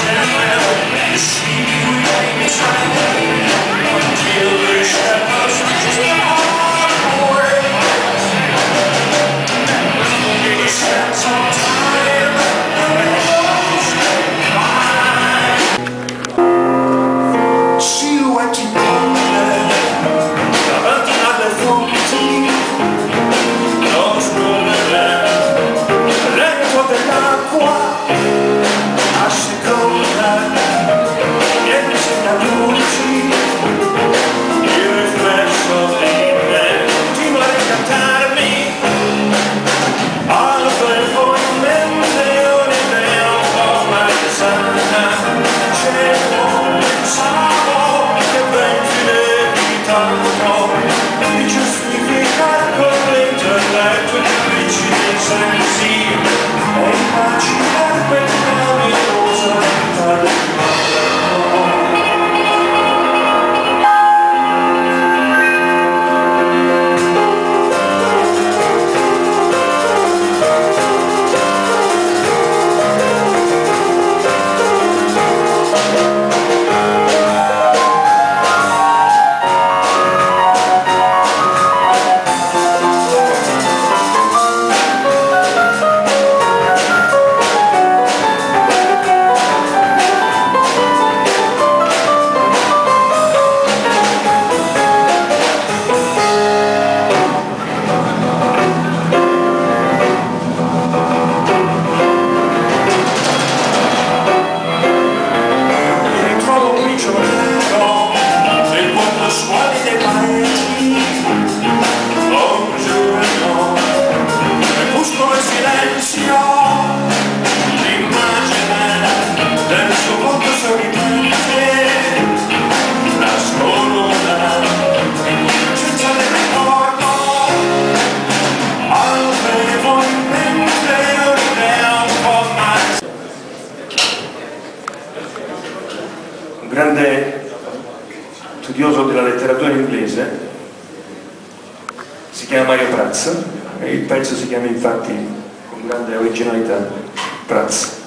Try to studioso della letteratura inglese si chiama Mario Prats e il pezzo si chiama infatti con grande originalità Prats